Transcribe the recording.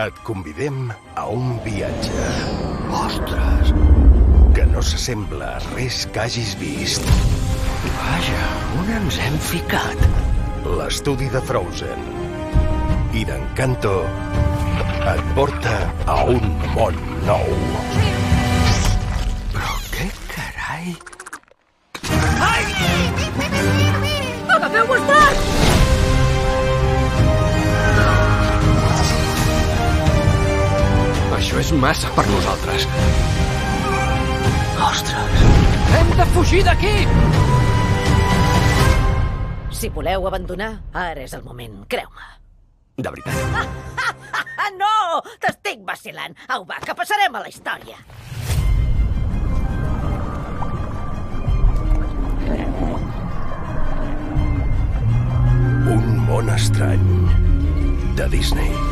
Et convidem a un viatge Ostres! que no s'assembla a res que hagis vist. Vaja, on ens hem ficat? L'estudi de Frozen i d'Encanto et porta a un món nou. Però què carai? És massa per nosaltres. Ostres! Hem de fugir d'aquí! Si voleu abandonar, ara és el moment, creu-me. De veritat. Ah, no! T'estic vacilant. Au, va, que passarem a la història. Un món estrany de Disney.